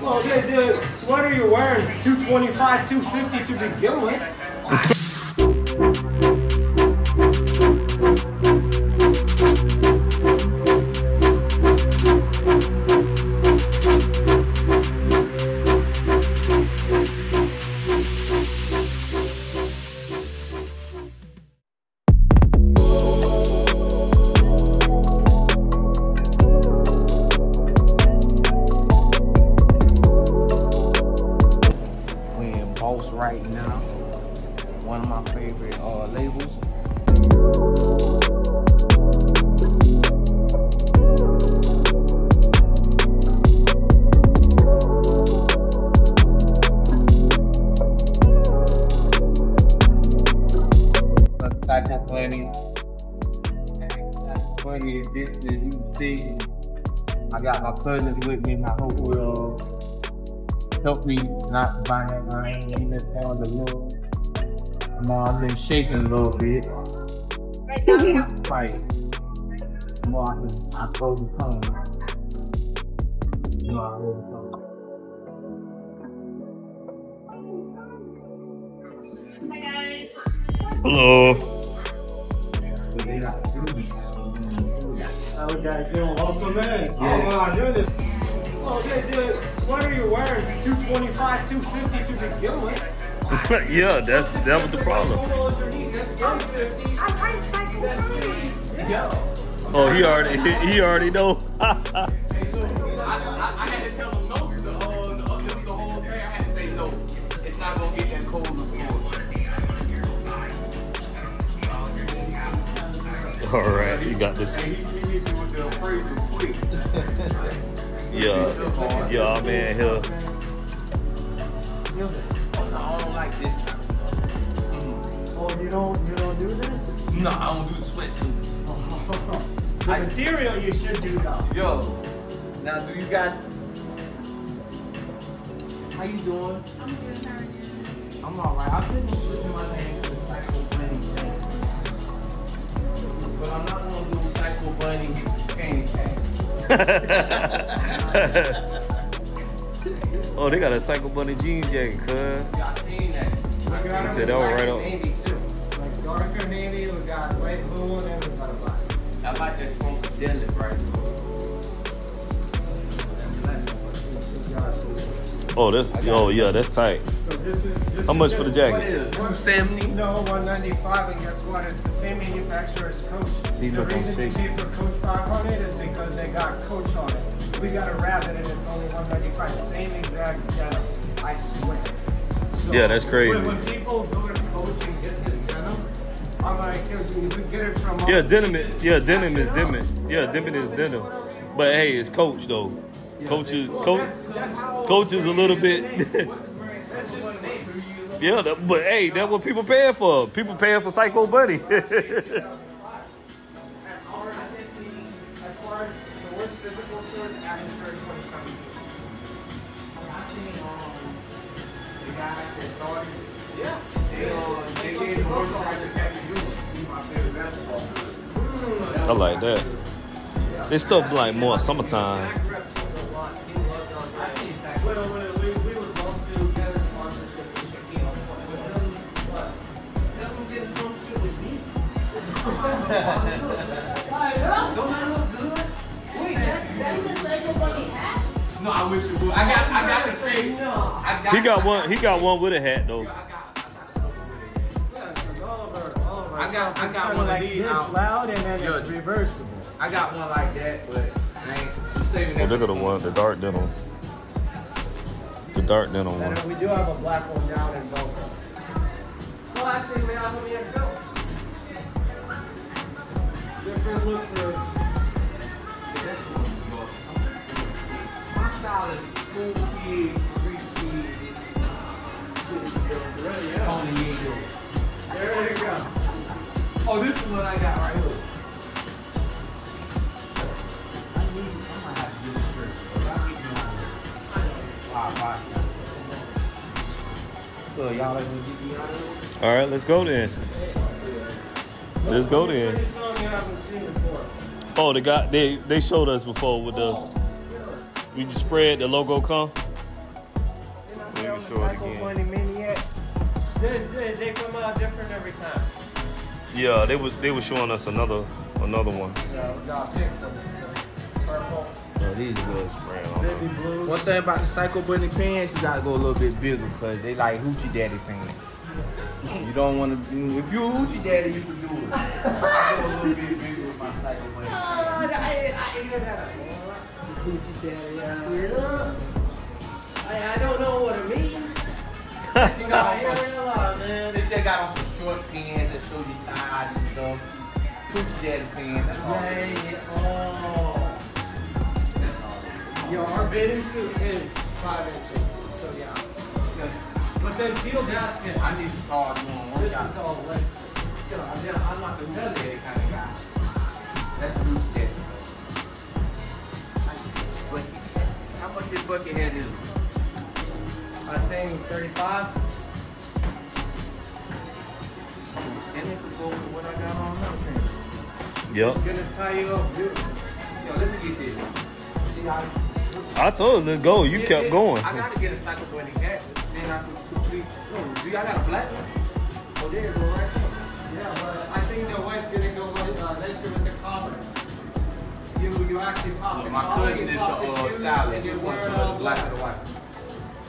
Well, the, the sweater you're wearing is 225, 250 to begin with. I got my cousins with me and I hope we'll help me not buy that rain in this down the middle. I'm all been shaking a little bit. Right. More I can I close the tongue. You know, I hold the tongue. Hello. How you guys doing? Welcome in. Oh, wow, doing this. Well, the, the sweater you're wearing is 225, 250 to begin with. yeah, that's that was the problem. Polo underneath, that's 150. That's the- Oh, he already he, he already know. All right, you got this. Yeah, yeah, man. Here, I don't like this kind of stuff. Mm. Oh, you don't, you don't do this? No, I don't do the sweatsuit. The material you should do though. Yo, now do you got? How you doing? I'm good, how are you? I'm alright. I've been switching my name but I'm not gonna do Psycho Bunny Candy oh, they got a Psycho Bunny jean jacket, cuz. Y'all seen that? I He said that one right black up. navy, too. Like darker navy, we got light blue, and then we got a black. I like that funkadelic right Oh, that's oh yeah, that's tight. So this is, this How is much for the jacket? 270? No, 195, and guess what? It's the same manufacturer as Coach. See, the reason they sick. pay for Coach 500 is because they got Coach on it. We got a rabbit, and it's only 195. Same exact denim. I swear. So Yeah, that's crazy. When, when people go to Coach and get this denim, I'm like, yo, you could get it from. Yeah, denim is yeah, denim is denim. up. Yeah, denim is denim. But hey, it's coach though. Coach is coach. That's how Coach is a little bit. yeah, that, but hey, that's what people paying for. People paying for Psycho Bunny. As far as as far like more worst Don't that look good? Wait, that, that's a Psycho Bunny hat? No, I wish it would. I got, I got the fake. No. I got, He got one. He got one with a hat though. I got, I got a couple with it. Yeah, 'cause all of our, all of our I got- stuff I is got kinda one like these this loud and then Yeah. it's reversible. I got one like that, but I ain't I'm saving Oh, that. look at the one, the dark denim. The dark denim And one. we do have a black one down in Boca. Well, actually, may I let me Different look for. My style is school kid, street kid. There you go. Oh, this is what I got right one, here? All right, let's go then. Let's go then. Show haven't seen before. Oh, the guy they they showed us before with the we just spread the logo come. you on can the show it again. They, they, they come out different every time. Yeah, they was they was showing us another another one. Yeah, we got pink ones. Purple, Oh, these are good. Brand on baby them. blue. One thing about the Psycho Bunny pants, you gotta go a little bit bigger because they like hoochie daddy pants. You don't want to. If you a hoochie daddy, you can do it. I go a little bit bigger with my Psycho Bunny. Oh, pants. I, I hear that. Gucci daddy, yeah. I, I don't know what it means. You got I on hear some, it lot, man. they just got on some short pants that show your thighs and stuff. Hoochie daddy pants. That's all. Right. Oh. That's all. Yo, our bathing suit is five inches, so yeah. But then field basket, I need to start doing one. this is all leg. You know, I'm not- I'm not the nutty kind of guy. That's the hoochie daddy. How much this bucket head is? I think 35. And it could go with what I got on now. thing. Yep. Gonna tie you up, dude. Yo, let me get this. See how I told her to go. You kept going. I gotta get a Psycho Bunny hat. Oh, do y'all got black? Oh, there you. Yeah, but I think the white's gonna go with, uh, nicer with the collar. You, you actually pop the my cousin is the the and the white.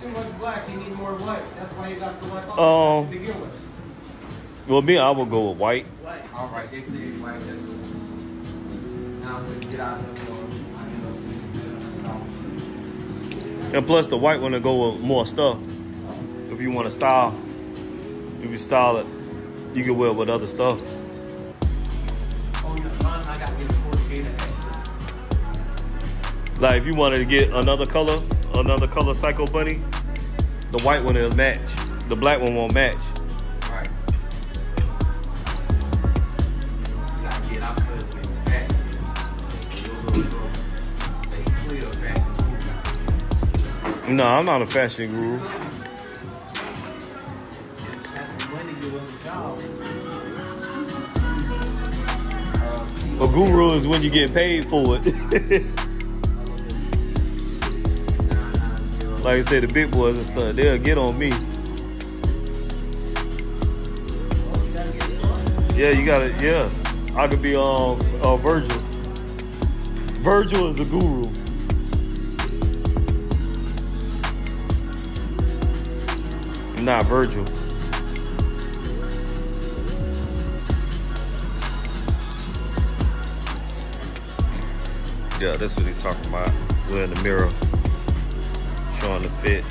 Too much black, you need more white. That's why you got the white with. Well, me, I would go with white. White. All right, they say white. Now I'm gonna get out of end up And plus, the white one to go with more stuff. If you want to style, if you style it, you can wear it with other stuff. Yeah, mine, I gotta get a 48 hat. Like if you wanted to get another color, another color Psycho Bunny, the white one will match. The black one won't match. No, I'm not a fashion guru. A. Guru is when you get paid for it. like I said, the big boys and stuff, they'll get on me. Yeah, you gotta, yeah. I could be um uh, Virgil. Virgil is a guru. Not Virgil. Yeah, that's what he's talking about. We're in the mirror, showing the fit.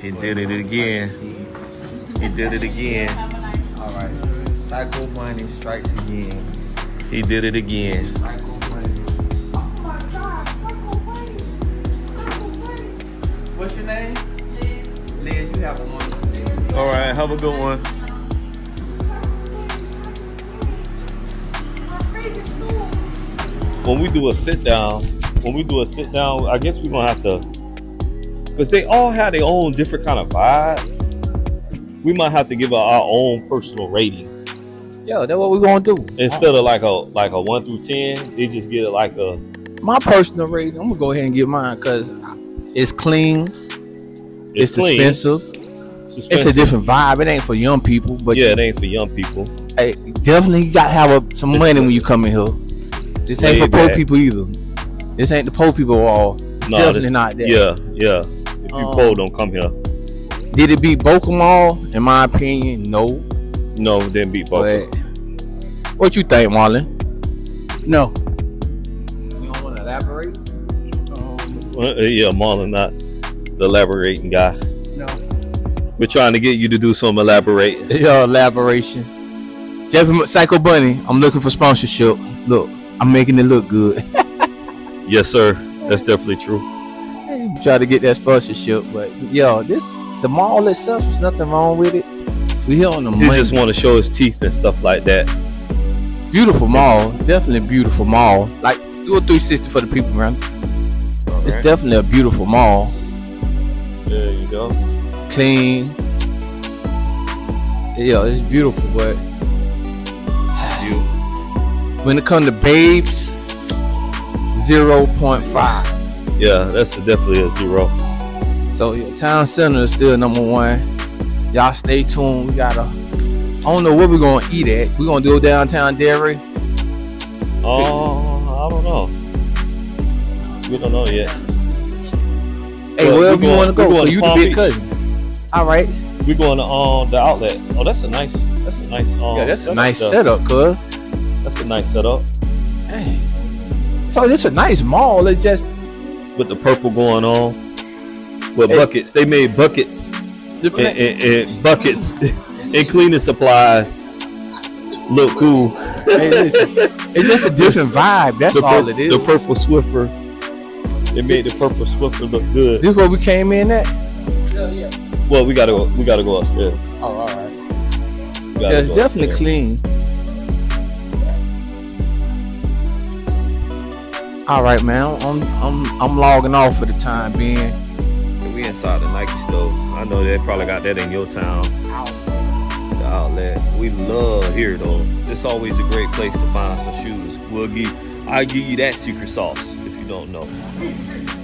He did it again. He did it again. All right. Psycho Bunny strikes again. He did it again. Psycho Bunny. Oh my God, Psycho Bunny. Psycho Bunny. What's your name? Liz, you have a wonderful. All right, have a good one. When we do a sit down, when we do a sit down, I guess we're gonna have to, because they all have their own different kind of vibe. We might have to give our own personal rating Yo, that's what we're gonna do. instead of like a like a one through ten. They just get it like a My personal rating, I'm gonna go ahead and give mine because it's clean, it's, it's, clean, expensive, it's a different vibe. It ain't for young people, but yeah, it ain't for young people. hey, definitely you gotta have a, some It's money when you come in here. This It's ain't for poor people either. This ain't the poor people all. No, definitely this- not that. Yeah, yeah. If you Um, poor, don't come here. Did it beat Boca Mall? In my opinion, no. No, didn't beat Boca. But what you think, Marlon? No. You don't want to elaborate? Uh, yeah, Marlon, not the elaborating guy. No. We're trying to get you to do some elaborate. Your elaboration. Jeffrey Psycho Bunny, I'm looking for sponsorship. Look, I'm making it look good. Yes, sir. That's definitely true. Try to get that sponsorship, but yo, this the mall itself. There's nothing wrong with it. We here on the He money. just want to show his teeth and stuff like that. Beautiful mall, definitely beautiful mall. Like do a 360 for the people, man. It's right? definitely a beautiful mall. There you go. Clean. Yeah, it's beautiful, but You. when it comes to babes, 0.5. Yeah, that's definitely a zero. So yeah, town center is still number one. Y'all stay tuned. We gotta. I don't know where we're gonna eat at. We're gonna do downtown Derry. Oh, I don't know. We don't know yet. Hey, Well, wherever we you going- wanna go, we going 'cause to you the Palm big cousin. All right. We're going to um the outlet. Oh, that's a nice. That's a nice. Um, Yeah, that's a nice there. setup, cuz. That's a nice setup Hey. So it's a nice mall. It just with the purple going on. With Hey. buckets, they made buckets and, and- and buckets and cleaning supplies. Look cool. Hey, listen, it's just a different vibe. That's the, all pur- it is. The purple Swiffer. It made the purple Swiffer look good. this is where we came in at. Well, we gotta go. We gotta go upstairs. Oh, all right. Yeah, it's definitely upstairs. clean. All right, man. I'm I'm I'm logging off for the time being. We inside the Nike store. I know they probably got that in your town. The outlet. We love here though. It's always a great place to find some shoes. We'll give I'll give you that secret sauce if you don't know.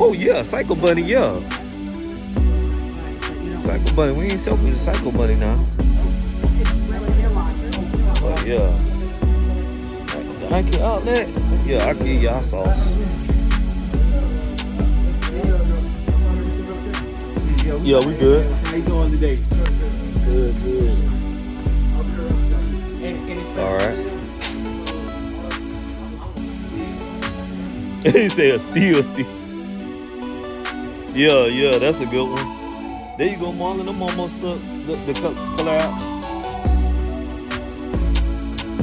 Oh yeah, Psycho Bunny, yeah. Psycho Bunny, we ain't selling the Psycho Bunny now. Oh yeah. The Nike outlet? Yeah, I'll give y'all sauce. Yeah, we good. How you doing today? Good, good. All right. he said steal, steal. Yeah, yeah, that's a good one. There you go, Marlon. I'm almost the the, the co- collapse.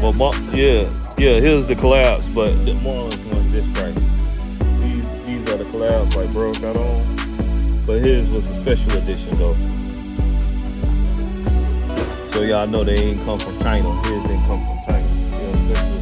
Well, Mar- yeah, yeah. Here's the collapse, but the Marlon's one this price. These these are the collabs like bro got on, but his was a special edition though. So y'all know they ain't come from China. His didn't come from China. Yeah, special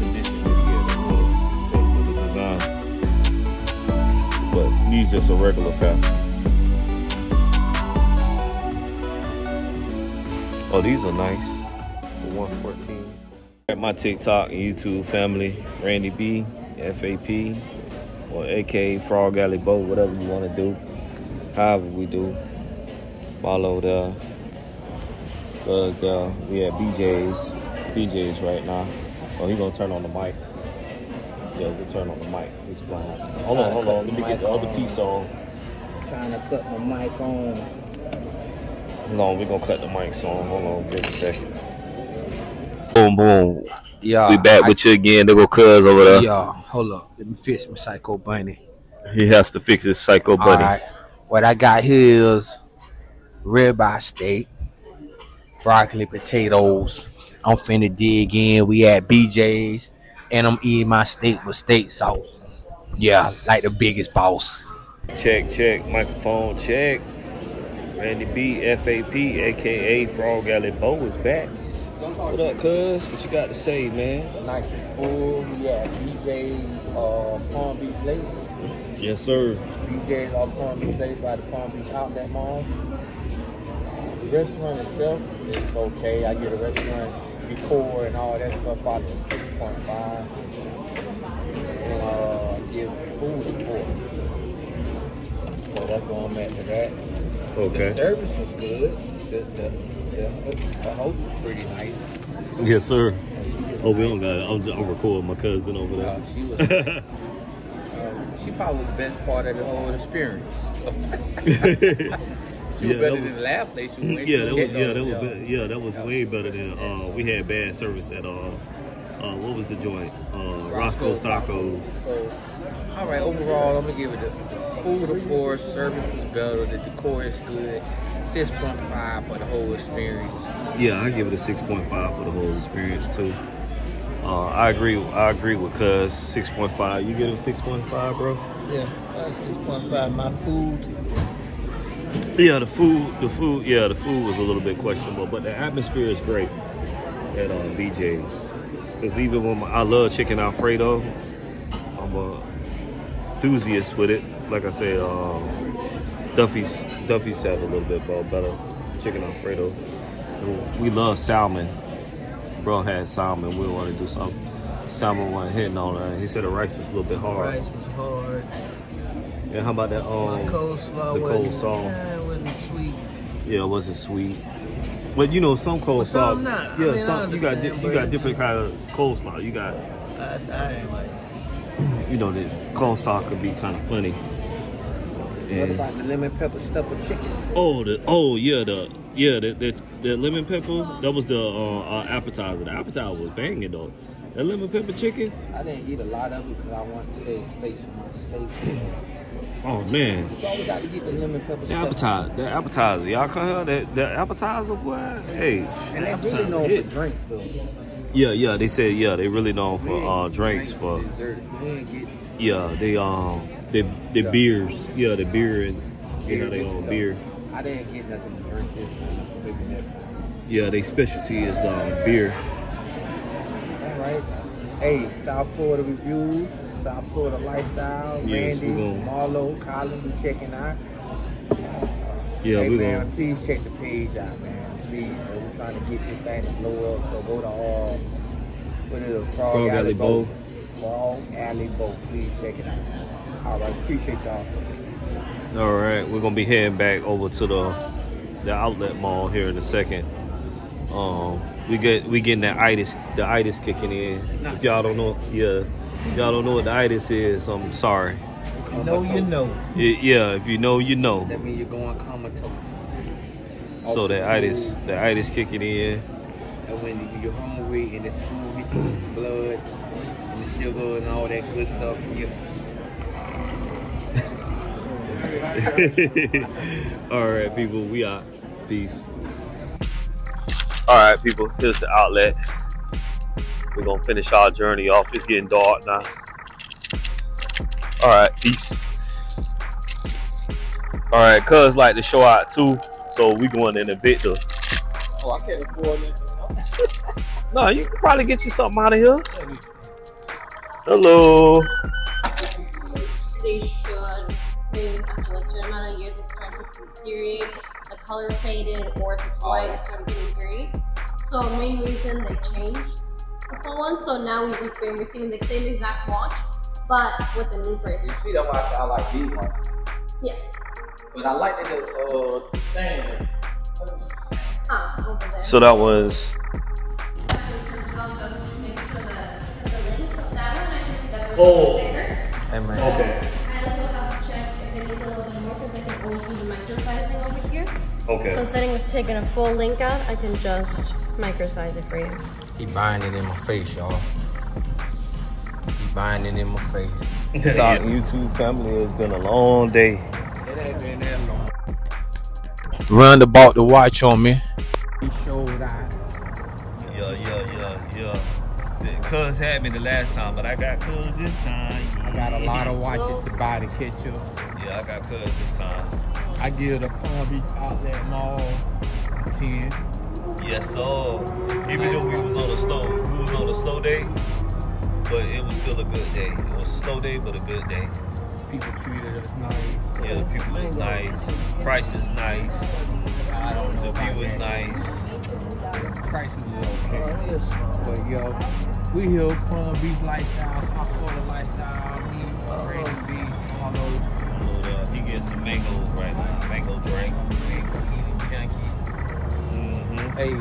edition of the design. But these just a regular pair. Oh, these are nice. The 114. At my TikTok and YouTube family, Randy B, FAP, or aka Frog Alley Bo, whatever you want to do. However we do. Follow there. Cause uh, we at BJ's, BJ's right now. Oh, he gonna turn on the mic. Yeah, we'll turn on the mic. He's playing. Hold on, hold on. Let me get the other piece on. Trying to cut my mic on. Hold on, we gonna cut the mics on. Hold on, give it a second. Boom, boom. Yeah. we back I- with you again. There go Cuz over there. Yeah. Hold up. Let me fix my psycho bunny. He has to fix his psycho All buddy. What I got here is ribeye steak, broccoli, potatoes. I'm finna dig in. We at BJ's, and I'm eating my steak with steak sauce. Yeah, like the biggest boss. Check, check, microphone check. Randy B, FAP, aka Frog Alley Bo is back. What up, cuz? What you got to say, man? Nice and full. We at BJ's uh, Palm Beach Lake. Yes, sir. BJ's off Palm Beach Lake by the Palm Beach Outlet Mall. The restaurant itself is okay. I get a restaurant decor and all that stuff out of 6.5. And uh, give food a 4. So that's where I'm at to that. The Okay. service was good. The, the, the, the host was pretty nice. Yes, sir. Oh, we don't got it. I'm, just, I'm recording my cousin over Uh, there. she was. um, she probably the best part of the whole experience. was Yeah, better that than the last place we went. Yeah, that was yeah, that was Yeah. that was way better than uh we had bad service at uh uh what was the joint? Uh Roscoe's Tacos. All right, overall, I'm gonna give it a food a four. Service was better. The decor is good. Six point five for the whole experience. Yeah, I give it a six point five for the whole experience too. Uh I agree I agree with Cuz six point five. You get him six point five, bro? Yeah, six point five. My food. Yeah, the food the food yeah, the food was a little bit questionable, but the atmosphere is great at uh, BJ's. Cause even when my, I love chicken Alfredo, I'm a enthusiast with it. Like I said, um, Duffy's Duffy's had a little bit better chicken Alfredo. We love salmon. Bro had salmon. We want to do some salmon one hitting on it. He said the rice was a little bit hard. The Rice was hard. And how about that? Um, coleslaw the wasn't, coleslaw. Yeah, it wasn't sweet. But you know, some coleslaw. some not. I Yeah, mean, I some you got you got different kind of coleslaw. You got I, I ain't like. you know the coleslaw could be kind of funny. What about the lemon pepper stuffed with chicken? Oh, the oh yeah, the yeah the the, the lemon pepper. That was the uh, uh, appetizer. The appetizer was banging though. That lemon pepper chicken. I didn't eat a lot of it because I wanted to save space for my steak. Oh man, You got to get the lemon pepper the appetizer. The appetizer. Y'all come here. That the appetizer, boy. Hey, And the they really appetizer known hit. for drinks, so. Yeah, yeah. They said yeah. They really known for uh, get drinks for. and dessert. We ain't get Yeah, they um they the Yeah. beers. Yeah, the beer and they beer got their and own stuff. beer. I didn't get nothing to drink this time. Maybe next time. Yeah, they specialty is uh, beer. All right. Hey, South Florida reviews, South Florida lifestyle, Yes, Randy, Marlo, Colin, we checking out. Yeah, hey we man, gonna please check the page out, man. Please, man, we're trying to get this thing to blow up. So go to uh, what is it, Frog, Frog Alley. Bo. Frog Alley Bo. Please check it out. All right, appreciate y'all. All right, we're gonna be heading back over to the the outlet mall here in a second. Um, we get we getting that itis the itis kicking in. If y'all don't know, yeah, y'all don't know what the itis is. I'm sorry. If you know, you know. Yeah, if you know, you know. That means you're going comatose. So Off that the itis, food, the itis kicking in. And when you're hungry and the food hits your blood and the sugar and all that good stuff, you All right, people, we out. Peace. All right, people, here's the outlet. We're gonna finish our journey off. It's getting dark now. All right, peace. All right, cuz like to show out too, so we going in a bit though. Oh, I can't afford it. No, you can probably get you something out of here. Hello. They should. They after like a certain amount of years, it starts to deteriorate. The color faded, or if it's white, it started getting gray. So main reason they changed this whole. So now we've just been receiving the same exact watch, but with a new bracelet. You see, that's why I, I like these ones. Yes. But I like the uh, stand. Ah, over there. So that was Oh. Hey man. okay. I also have to check if it needs a little bit more because I can always do the microsizing over here. So instead of taking a full link out, I can just microsize it for you. He buying it in my face, y'all. He buying it in my face. Talk YouTube family. It's been a long day. It ain't been that long. Run bought the watch on me. He showed out. Yeah, yeah, yeah, yeah. Cuz had me the last time, but I got Cuz this time. I got a lot of watches to buy to catch up. Yeah, I got Cuz this time. I give the Palm Beach Outlet Mall a 10. Yes, sir. Even though we was on a slow, we was on a slow day, but it was still a good day. It was a slow day, but a good day. People treated us nice. Yeah, the people was nice. Price is nice. I don't know The view is nice. Price is okay. But yo, we here Palm Beach lifestyle, South Florida lifestyle, me, Randy B, all those So, uh, he getting some mangoes right now. Mango drink. Hey,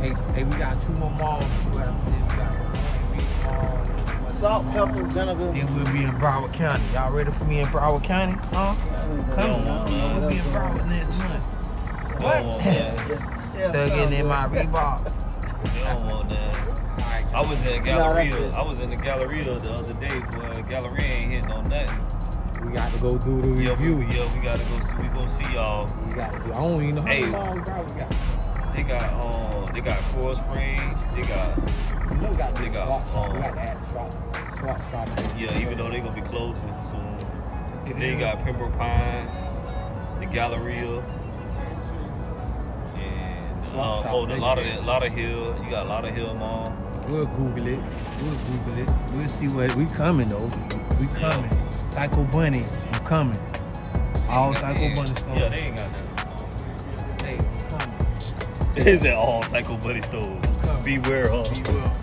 hey, hey, we got two more malls too after this. We got Palm Beach Mall. Salt, pepper, vinegar. Then we'll be in Broward County. Y'all ready for me in Broward County? Huh? Come on, we'll be in Broward next month. Don't want that. Yeah, Thugging in my Reebok. You don't want that. Alright, I was in Galleria. it. I was in the Galleria the other day, boy. Galleria ain't hitting on nothing. we got to go do the Yeah, we, review. yeah, we gotta go see. We gonna see y'all. We got to do. I don't even know how Hey. long Broward got. They got um, they got Coral Springs. They got. You know, got they got. Swap, um, got to add swap, swap. Yeah, even though they gonna be closing soon. They got Pembroke Pines, the Galleria, and um, oh, the lot of a Lauderhill. You got a Lauderhill mall. We'll Google it. We'll Google it. We'll see what we coming though. We coming. Yeah. Psycho Bunny, I'm coming. All Psycho Bunny stores. Yeah, they ain't got that. It's at all Psycho Bunny stores. Okay. Beware of. Beware.